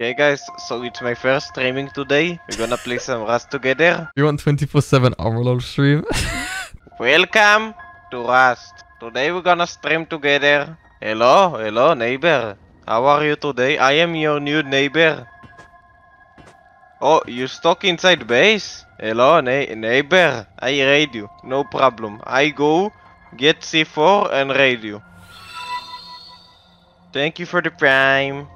Okay guys, so it's my first streaming today. We're gonna play some Rust together. You want 24-7 Armor stream? Welcome to Rust. Today we're gonna stream together. Hello, hello neighbor. How are you today? I am your new neighbor. Oh, you stuck inside base? Hello, na- neighbor. I raid you. No problem. I go get C4 and raid you. Thank you for the prime.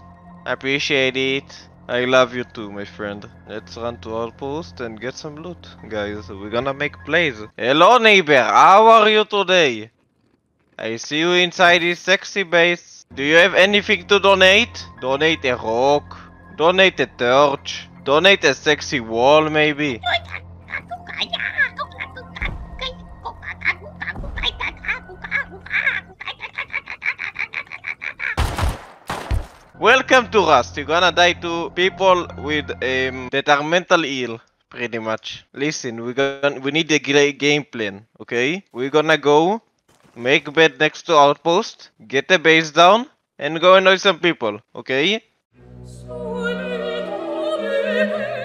Appreciate it. I love you too, my friend. Let's run to our post and get some loot, guys. We're gonna make plays. Hello, neighbor. How are you today? I see you inside this sexy base. Do you have anything to donate? Donate a rock. Donate a torch. Donate a sexy wall, maybe. Welcome to Rust. You're gonna die to people with um, that are mental ill, pretty much. Listen, we gonna we need a game plan, okay? We're gonna go make bed next to outpost, get the base down, and go annoy some people, okay?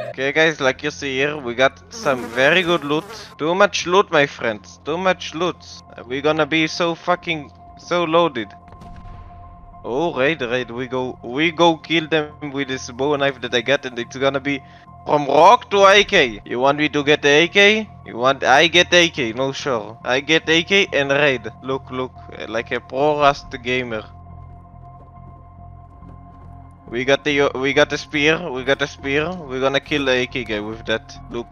Okay, guys, like you see here, we got some very good loot. Too much loot, my friends. Too much loot. We're gonna be so fucking so loaded. Oh, raid, raid. We go, we go kill them with this bow knife that I got, and it's gonna be from rock to AK. You want me to get the AK? You want? I get AK. No, sure. I get AK and raid. Look, look, uh, like a pro rust gamer. We got the, we got the spear. We got the spear. We're gonna kill the AK guy with that. Look.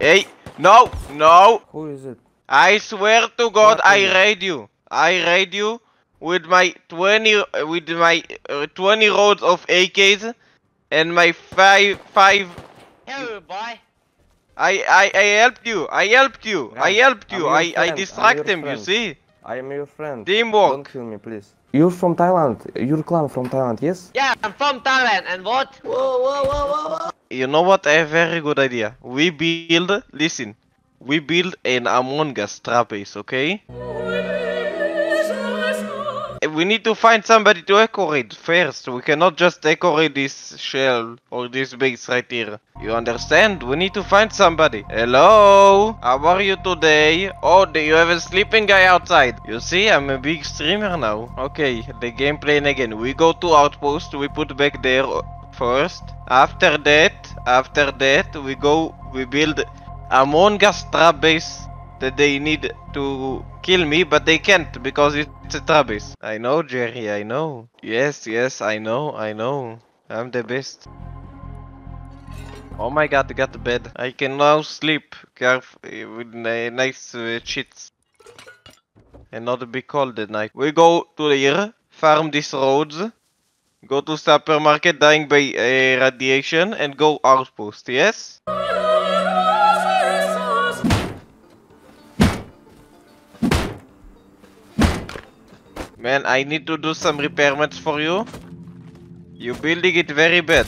Hey, no, no. Who is it? I swear to God, What I raid you. I raid you with my 20 uh, with my uh, 20 roads of AKs and my five five. Hello, boy. I I I helped you. I helped you. I Yeah, helped I'm you. I I friend, I'm distract your him. You see? I am your friend. Teamwork. Don't kill me, please. You're from Thailand. Your clan from Thailand, yes? Yeah, I'm from Thailand, and what? Whoa whoa whoa You know what? I have a very good idea. We build. Listen. We build an Among Us trap base. Okay? Uh, We need to find somebody to decorate first. We cannot just decorate this shell or this base right here. You understand? We need to find somebody. Hello? How are you today? Oh, do you have a sleeping guy outside? You see, I'm a big streamer now. Okay, the game plan again. We go to outpost. We put back there first. After that, after that, we go. We build Among Us trap base that they need to kill me, but they can't because it's a trap. I know, Jerry, I know. Yes, yes, I know, I know. I'm the best. Oh my god, I got the bed. I can now sleep caref- with ni- nice uh, sheets. And not be cold at night. We go to here, farm these roads, go to supermarket dying by uh, radiation, and go outpost, yes? Man, I need to do some repairments for you. You building it very bad.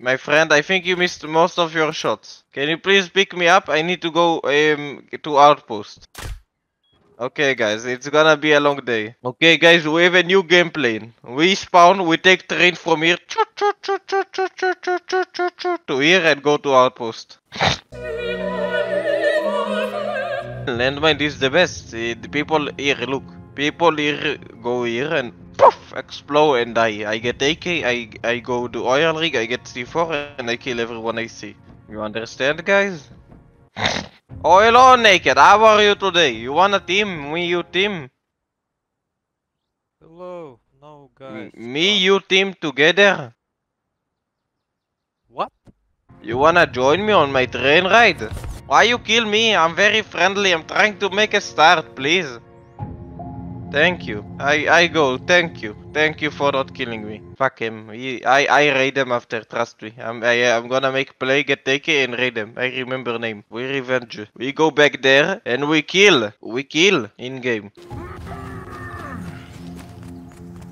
My friend, I think you missed most of your shots. Can you please pick me up? I need to go um, to outpost. Okay guys, it's gonna be a long day. Okay guys, we have a new game plan. We spawn, we take train from here to here and go to outpost. Landmine is the best. The people here, look. People here go here and poof, explode and die. I get AK, I, I go to oil rig, I get C4 and I kill everyone I see. You understand guys? oh hello Naked, how are you today? You want a team? Me, you team? Hello. No, M- guys. Me, stop. you team together? What? You wanna join me on my train ride? Why you kill me? I'm very friendly. I'm trying to make a start, please. Thank you. I I go. Thank you. Thank you for not killing me. Fuck him. He, I I raid him after. Trust me. I'm I, I'm gonna make play, get take and raid him. I remember name. We revenge. We go back there and we kill. We kill in game.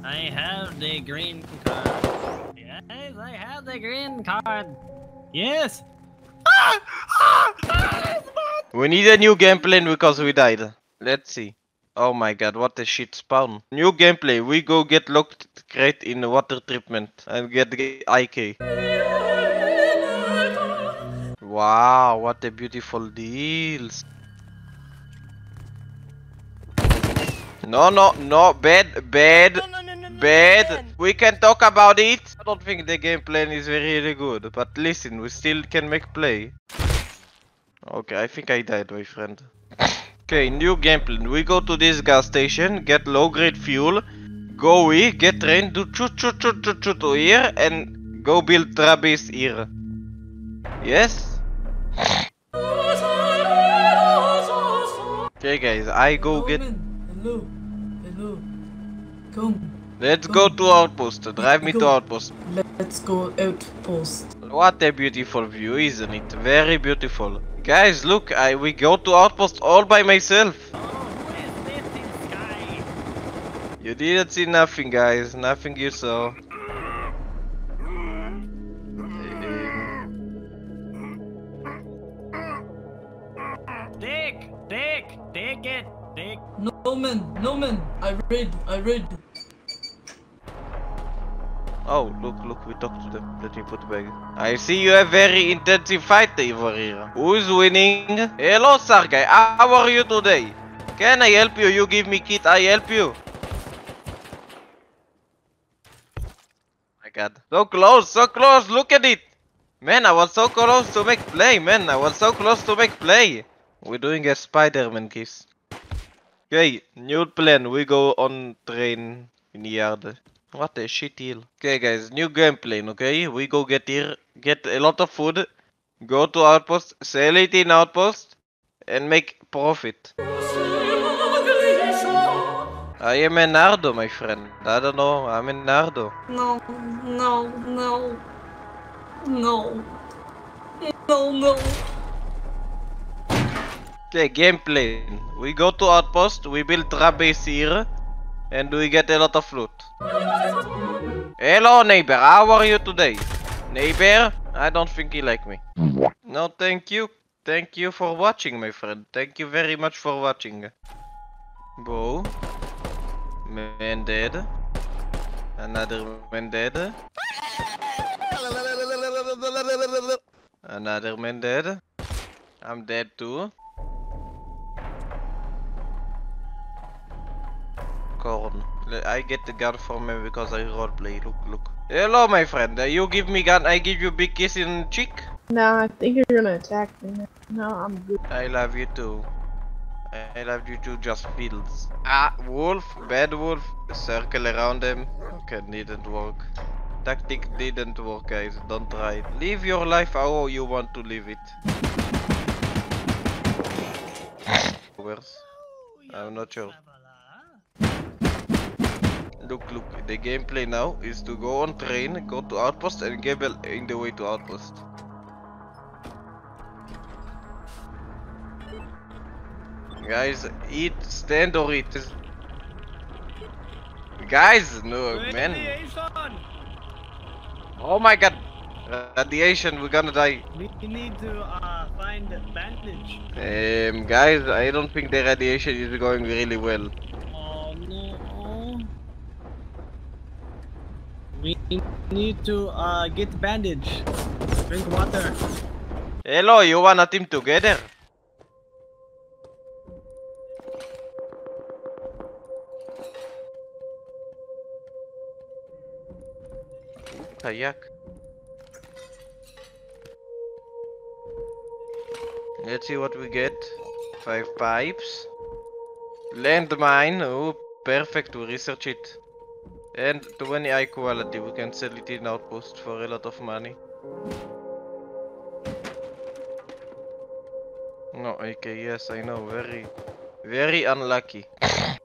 I have the green card. Yes, I have the green card. Yes. We need a new game plan because we died. Let's see. Oh my god, what a shit spawn. New gameplay, we go get locked crate in water treatment and get the AK. Wow, what a beautiful deals. No, no, no, bad, bad, bad. We can talk about it. I don't think the game plan is very, really good, but listen, we still can make play. Okay, I think I died, my friend. Okay, new game plan. We go to this gas station, get low grade fuel, go we, get train, do choo choo choo choo choo to here, and go build trap base here. Yes? Okay guys, I go get... Hello, hello. Come, Let's go to outpost, drive me to outpost. let's go outpost. What a beautiful view, isn't it? Very beautiful. Guys, look, I we go to outpost all by myself. Oh, what is this in sky? You didn't see nothing, guys. Nothing you saw. Dick, Dick, Dick it, Dick. No man, no man. I read, I read. Oh, look, look, we talked to them. Let me put back. I see you have very intensive fight over here. Who's winning? Hello, Sargai. How are you today? Can I help you? You give me kit, I help you. My god. So close, so close, look at it. Man, I was so close to make play, man. I was so close to make play. We're doing a Spider-Man kiss. Okay, new plan. We go on train in the yard. What a shit hill. Okay guys, new game plan, okay? We go get here, get a lot of food, go to outpost, sell it in outpost, and make profit. I am a Nardo, my friend. I don't know, I'm a Nardo. No, no, no, no, no, no. Okay, game plan. We go to outpost, we build trap base here, and we get a lot of loot. Hello neighbor, how are you today? Neighbor? I don't think he like me. No, thank you. Thank you for watching, my friend. Thank you very much for watching. Bow. Man dead. Another man dead. Another man dead. I'm dead too. Corn. I get the gun from him because I roleplay. Look, look. Hello, my friend. Uh, you give me gun, I give you big kiss in cheek. No, I think you're gonna attack me. No, I'm good. I love you too. I love you too, just fields. Ah, wolf, bad wolf. Circle around him. Okay, didn't work. Tactic didn't work, guys. Don't try it. Live your life how you want to live it. Where's? I'm not sure. Look, look. The gameplay now is to go on train, go to outpost, and Gable in the way to outpost. Guys, eat, stand or eat. Guys, no, man. Oh my god. Radiation, we're gonna die. We need to uh, find a bandage. Um, guys, I don't think the radiation is going really well. Oh no. Need to uh, get bandage. Drink water. Hello, you wanna team together? Kayak. Let's see what we get. Five pipes. Landmine. Oh, perfect. We research it. And 20 high quality. We can sell it in outpost for a lot of money. No, okay, yes, I know. Very, very unlucky.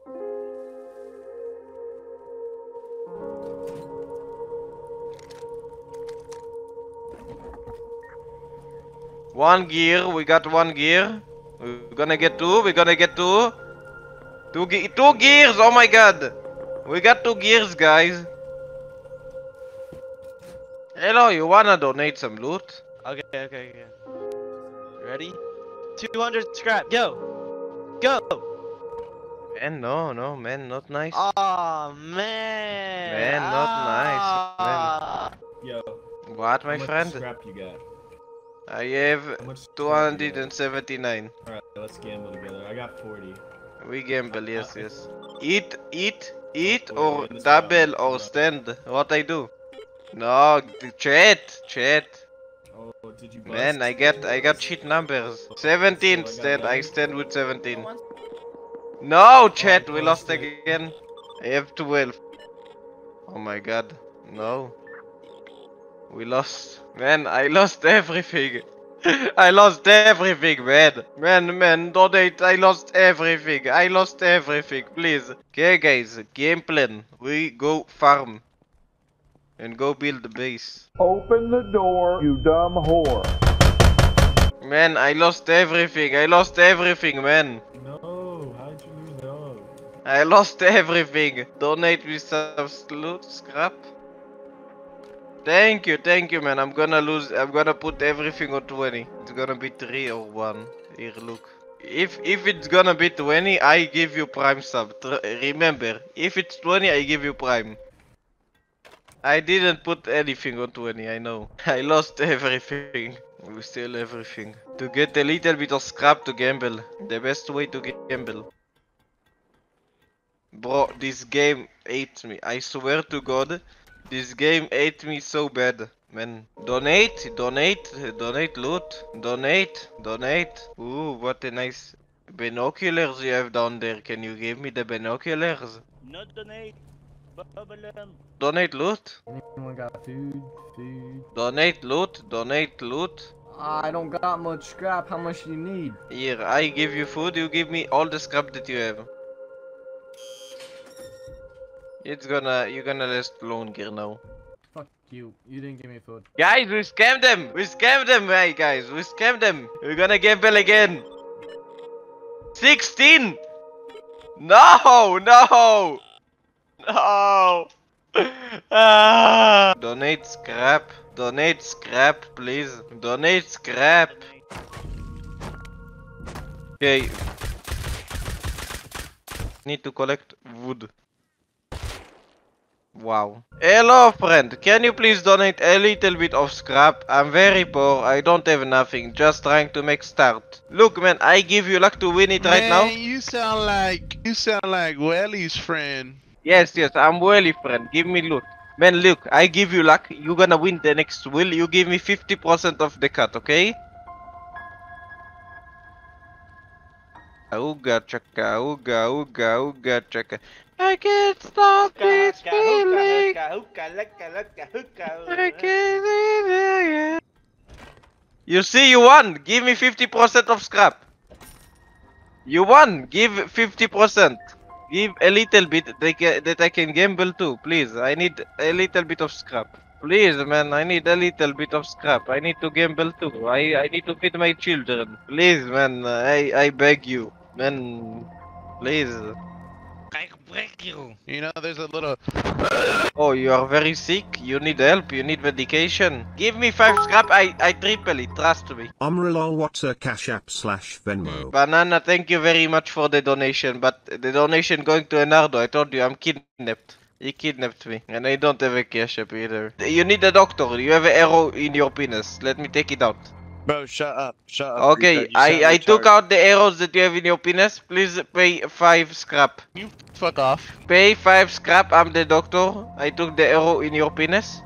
one gear, we got one gear. We're gonna get two, we're gonna get two. Two, ge two gears, oh my god! We got two gears, guys. Hello, you wanna donate some loot? Okay, okay, okay. Ready? 200 scrap, go! Go! Man, no, no, man, not nice. Oh man. Man, not nice, Ah. Yo, What, my how much friend? scrap you got? I have How much scrap you got? 279. Alright, let's gamble together. I got 40. We gamble, yes, yes. Eat, eat, eat, Oh, or you're in this double, or stand. What I do? No, chat, chat. Oh, did you bust? Man, I get, I got cheat numbers. 17 got stand, I stand with 17. No, oh, chat, we lost again. I have 12. Oh my god, no. We lost. Man, I lost everything. I lost everything, man. Man, man, donate. I lost everything. I lost everything, please. Okay, guys, game plan. We go farm. And go build the base. Open the door, you dumb whore. Man, I lost everything. I lost everything, man. No, how'd you lose it all? I lost everything. Donate me some loot scrap. Thank you, thank you, man. I'm gonna lose. I'm gonna put everything on 20. It's gonna be 3 or 1. Here, look. If if it's gonna be 20, I give you prime sub. Tr remember, if it's 20, I give you prime. I didn't put anything on 20, I know. I lost everything. We steal everything. To get a little bit of scrap to gamble. The best way to gamble. Bro, this game ate me. I swear to God, this game ate me so bad. Man, donate, donate, donate loot, donate, donate. Ooh, what a nice binoculars you have down there. Can you give me the binoculars? Not donate. Bubblegum. Donate loot, Anyone got food? Food? donate loot, donate loot. I don't got much scrap. How much do you need? Here, I give you food, you give me all the scrap that you have. It's gonna, you're gonna last longer now. Fuck you. You didn't give me food. Guys, we scammed them! We scammed them, hey guys, we scammed them! We're gonna gamble again! 16! No! No! No! Ah! Donate scrap. Donate scrap, please. Donate scrap. Okay. Need to collect wood. Wow. Hello friend, can you please donate a little bit of scrap? I'm very poor, I don't have nothing, just trying to make start. Look man, I give you luck to win it right now. Man, you sound like you sound like Welly's friend. Yes, yes, I'm Welly friend, give me loot. Man, look, I give you luck, You're gonna win the next will, you give me 50% of the cut, okay? Ooga chaka, ooga, ooga, ooga chaka. I can't stop this feeling. I can't You see, you won. Give me 50% of scrap. You won. Give 50%. Give a little bit that, ca- that I can gamble too, please. I need a little bit of scrap. Please, man, I need a little bit of scrap. I need to gamble too. I, I need to feed my children. Please, man, I, I beg you. Man, please. I break you. You know, there's a little. Oh, you are very sick? You need help? You need medication? Give me five scrap, I, I triple it, trust me. Omrilol what's a cash app slash Venmo? Banana, thank you very much for the donation, but the donation going to Enardo, I told you I'm kidnapped. He kidnapped me, and I don't have a cash app either. You need a doctor, you have an arrow in your penis, let me take it out. Bro, shut up. Shut up. Okay, I, I took out the arrows that you have in your penis, please pay 5 scrap. You fuck off. Pay 5 scrap, I'm the doctor. I took the arrow in your penis.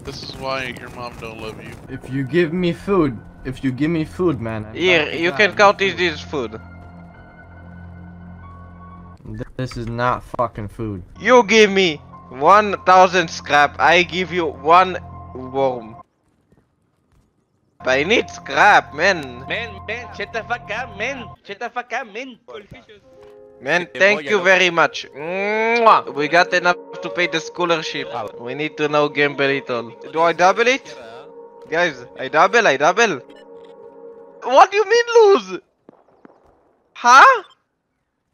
This is why your mom don't love you. If you give me food, if you give me food, man. I'm Here, back you that. can count this, this food. This is not fucking food. You give me 1000 scrap, I give you one worm. I need scrap, man. Man, man, shut the fuck up, man. Shut the fuck up, man. Man, thank you very much. Mwah! We got enough to pay the scholarship. We need to now gamble it all. Do I double it? Guys, I double, I double. What do you mean lose? Huh?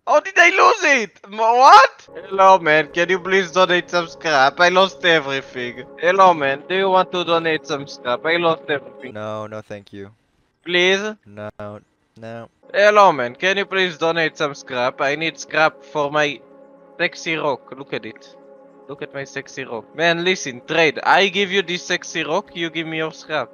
How did I lose it? What? Hello man, can you please donate some scrap? I lost everything. Hello man, do you want to donate some scrap? I lost everything. No, no, thank you. Please? No, No. Hello, man. Can you please donate some scrap? I need scrap for my sexy rock. Look at it. Look at my sexy rock. Man, listen, trade. I give you this sexy rock, you give me your scrap.